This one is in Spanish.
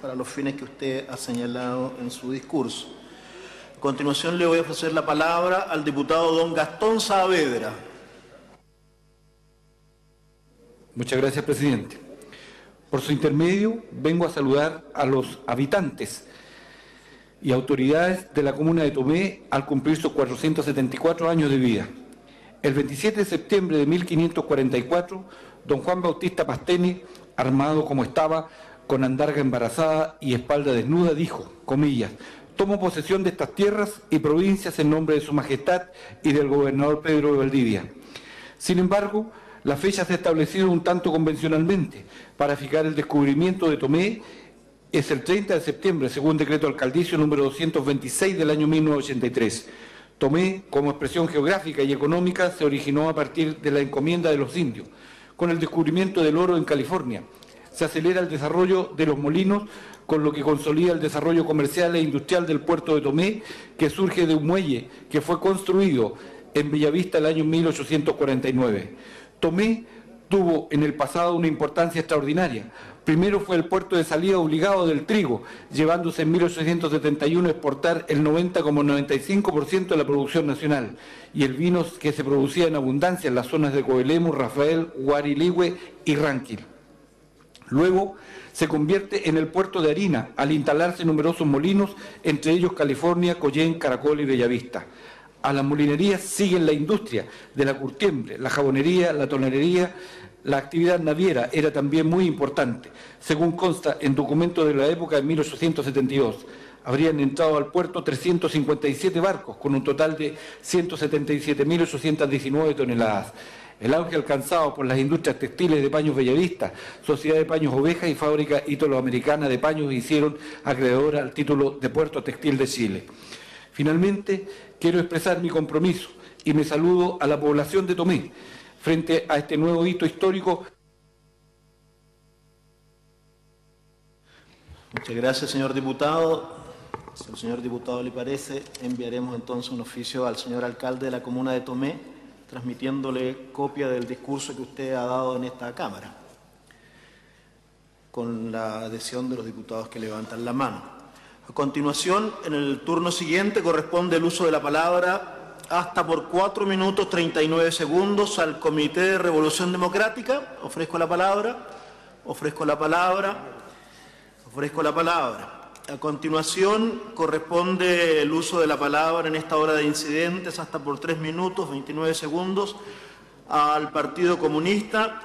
para los fines que usted ha señalado en su discurso. A continuación le voy a ofrecer la palabra al diputado don Gastón Saavedra. Muchas gracias, presidente. Por su intermedio, vengo a saludar a los habitantes y autoridades de la comuna de Tomé al cumplir sus 474 años de vida. El 27 de septiembre de 1544, don Juan Bautista Pastene, armado como estaba, con andarga embarazada y espalda desnuda, dijo, comillas, tomo posesión de estas tierras y provincias en nombre de su majestad y del gobernador Pedro de Valdivia. Sin embargo, la fecha se ha establecido un tanto convencionalmente para fijar el descubrimiento de Tomé es el 30 de septiembre, según decreto alcaldicio número 226 del año 1983. Tomé, como expresión geográfica y económica, se originó a partir de la encomienda de los indios. Con el descubrimiento del oro en California, se acelera el desarrollo de los molinos, con lo que consolida el desarrollo comercial e industrial del puerto de Tomé, que surge de un muelle que fue construido en Bellavista el año 1849. Tomé tuvo en el pasado una importancia extraordinaria. Primero fue el puerto de salida obligado del trigo, llevándose en 1871 a exportar el 90,95% de la producción nacional y el vino que se producía en abundancia en las zonas de Coelemu, Rafael, Guariligüe y Ranquil. Luego se convierte en el puerto de harina al instalarse numerosos molinos, entre ellos California, Collén, Caracol y Bellavista. A las molinerías siguen la industria de la curtiembre, la jabonería, la tonería, la actividad naviera era también muy importante. Según consta en documentos de la época de 1872, habrían entrado al puerto 357 barcos, con un total de 177.819 toneladas. El auge alcanzado por las industrias textiles de paños Bellavista, Sociedad de Paños Oveja y Fábrica Italoamericana de Paños hicieron acreedora al título de Puerto Textil de Chile. Finalmente, quiero expresar mi compromiso y me saludo a la población de Tomé frente a este nuevo hito histórico. Muchas gracias, señor diputado. Si al señor diputado le parece, enviaremos entonces un oficio al señor alcalde de la comuna de Tomé, transmitiéndole copia del discurso que usted ha dado en esta Cámara, con la adhesión de los diputados que levantan la mano. A continuación, en el turno siguiente, corresponde el uso de la palabra hasta por cuatro minutos 39 segundos al Comité de Revolución Democrática. Ofrezco la palabra. Ofrezco la palabra. Ofrezco la palabra. A continuación, corresponde el uso de la palabra en esta hora de incidentes hasta por tres minutos 29 segundos al Partido Comunista